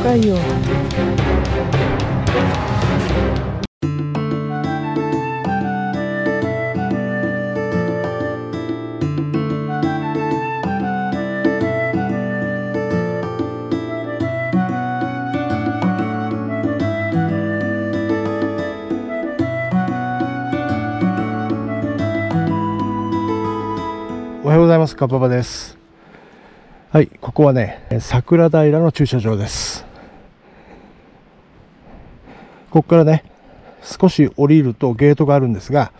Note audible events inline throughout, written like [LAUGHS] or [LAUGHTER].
深いよおはようございます。かっぱばです。はい、ここはね、桜平の駐車場です。ここからね、少し降りるとゲートがあるんですが、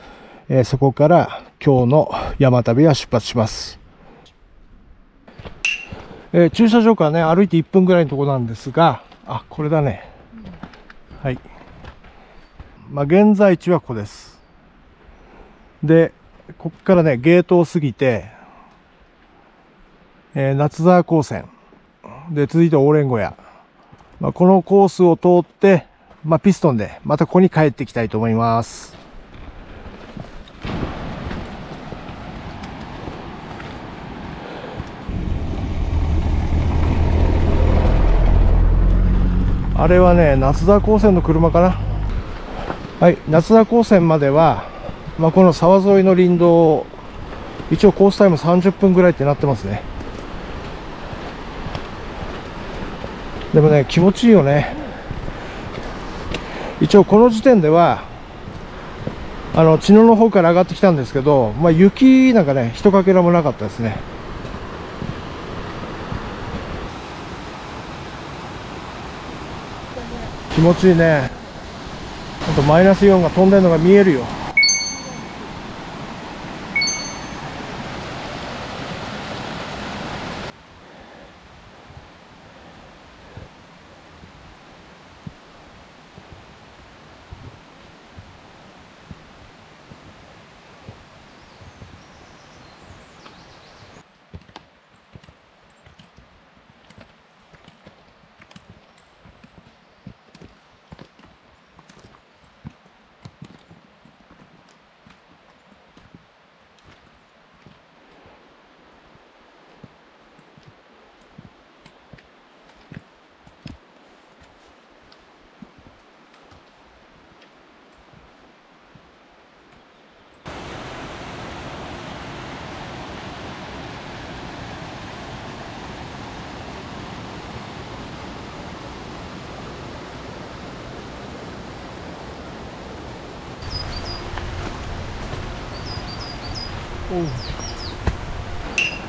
えーそこから今日の山旅は出発します。えー駐車場からね、歩いて1分ぐらいのところなんですが、あ、これだね。はい。まあ、現在地はここです。で、ここからね、ゲートを過ぎて、えー夏沢高専。で、続いてオーレン小屋。まあ、このコースを通って、まあ、ピストンで、またここに帰ってきたいと思います。あれはね、夏沢高専の車かな。はい、夏沢高専までは、まあ、この沢沿いの林道、一応コースタイム30分ぐらいってなってますね。でもね、気持ちいいよね。一応この時点では、あの、茅野の方から上がってきたんですけど、まあ、雪なんかね、一かけらもなかったですね。気持ちいいね。あとマイナス4が飛んでるのが見えるよ。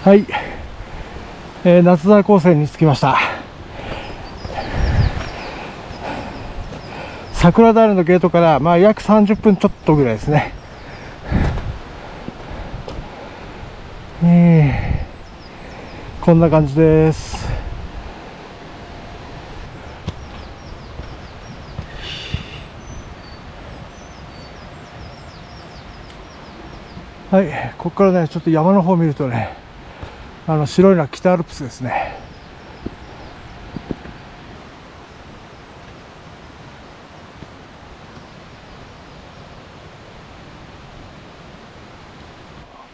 はい、えー夏沢高専に着きました。桜平のゲートから、まあ、約30分ちょっとぐらいですね。えーこんな感じです。はい、ここからね、ちょっと山の方を見るとね、あの白いのは北アルプスですね。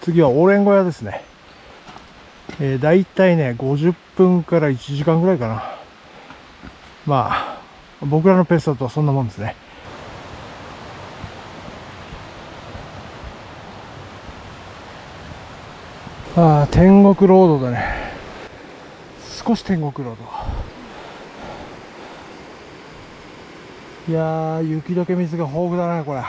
次はオーレン小屋ですね。えー、大体ね、50分から1時間ぐらいかな。まあ、僕らのペースだとそんなもんですね。ああ、天国ロードだね。少し天国ロード。いやー、雪解け水が豊富だね、これ。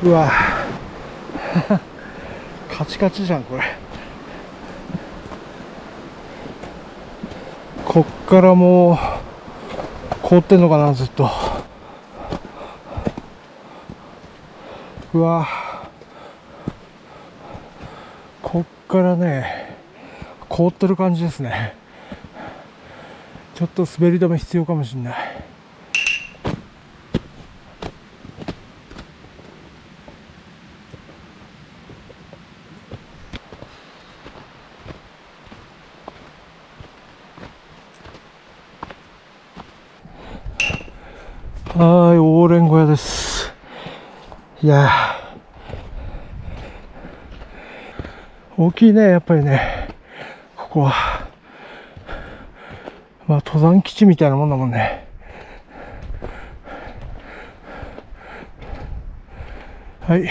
うわ [LAUGHS] カチカチじゃんこれ。こっからもう凍ってんのかなずっと。うわ。こっからね凍ってる感じですね。ちょっと滑り止め必要かもしれない、オーレン小屋です。いや大きいね、やっぱりね。ここは。まあ、登山基地みたいなもんだもんね。はい。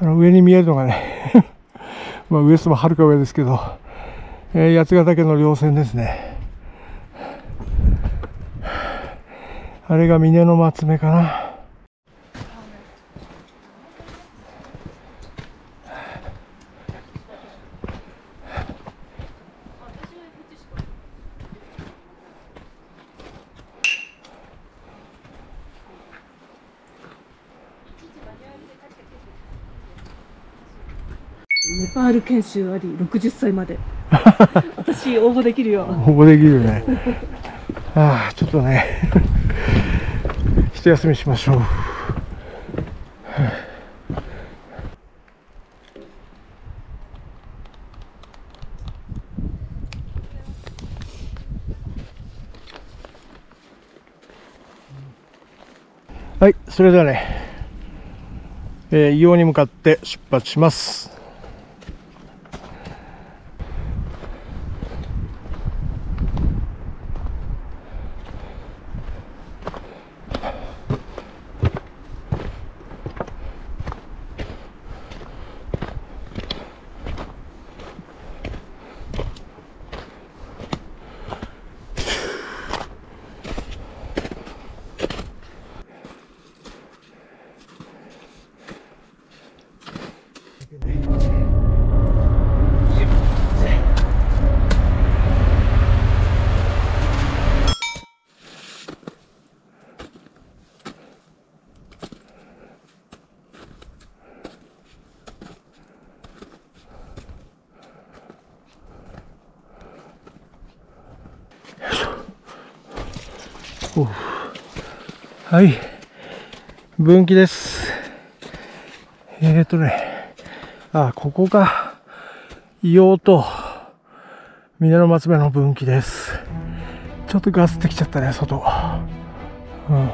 あの、上に見えるのがね [LAUGHS] まあ、ウエストもはるか上ですけど、えー、八ヶ岳の稜線ですね。あれが峰の松目かな。ネパール研修あり60歳まで。[LAUGHS] 私応募できるよ。応募できるね。ああちょっとね一休みしましょうはい、それではね、えー、硫黄に向かって出発します。はい。分岐です。えーとね、あ、ここが、硫黄と、峰の松目の分岐です。ちょっとガスってきちゃったね、外。うん。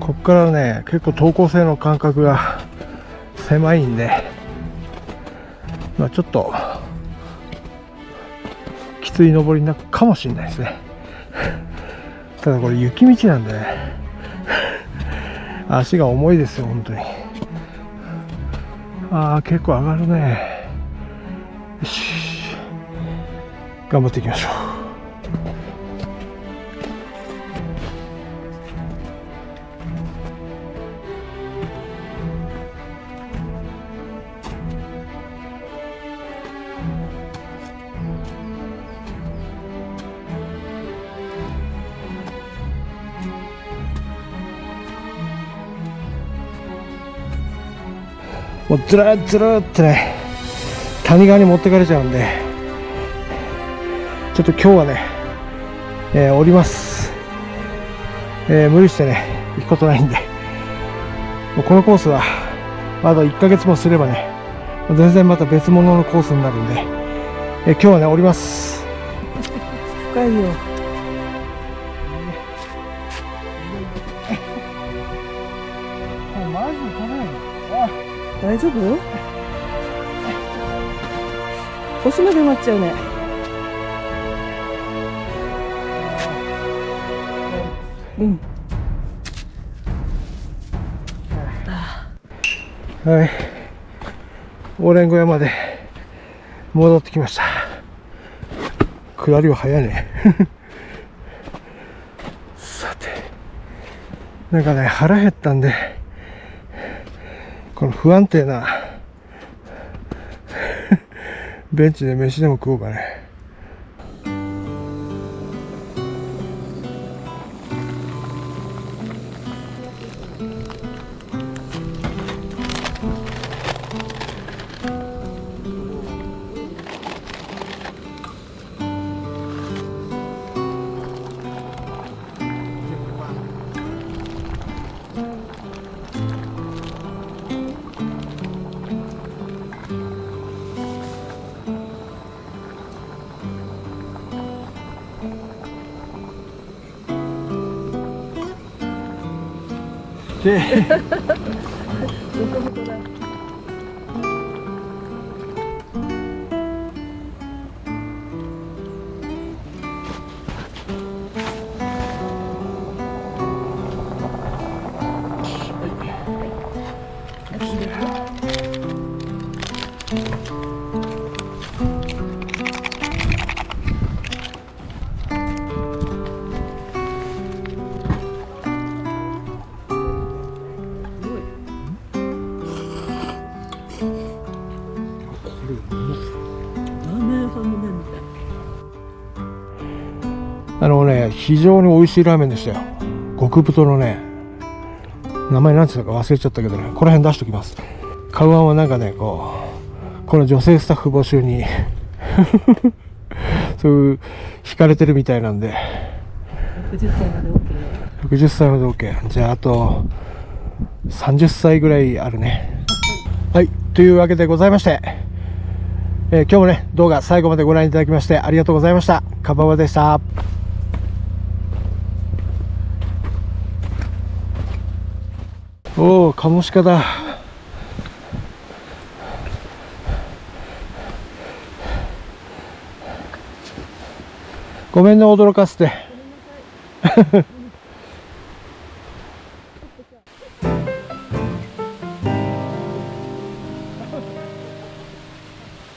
こっからね、結構等高性の間隔が狭いんで、まあちょっと、きつい登りになるかもしれないですね。ただこれ雪道なんでね、[LAUGHS] 足が重いですよ、本当に。ああ、結構上がるね。よし。頑張っていきましょう。もうずらずらってね谷川に持ってかれちゃうんでちょっと今日はね、えー、降ります、えー、無理してね行くことないんでもうこのコースはまだ1ヶ月もすればね全然また別物のコースになるんで、えー、今日はね降ります。深いよ。大丈夫？腰まで埋まっちゃうね。うん。はい。オーレン小屋まで戻ってきました。下りは早いね。[LAUGHS] さてなんかね腹減ったんでこの不安定な [LAUGHS] ベンチで飯でも食おうかね。て [LAUGHS] 非常に美味しいラーメンでしたよ。極太のね名前なんつうのか忘れちゃったけどねこの辺出しときます。カウアンはなんかねこうこの女性スタッフ募集に [LAUGHS] そういう惹かれてるみたいなんで。60歳まで OK 60歳まで OK じゃああと30歳ぐらいあるね。はいというわけでございまして、えー今日もね動画最後までご覧いただきましてありがとうございました。カババでした。おおカモシカだ。ごめんね驚かせて。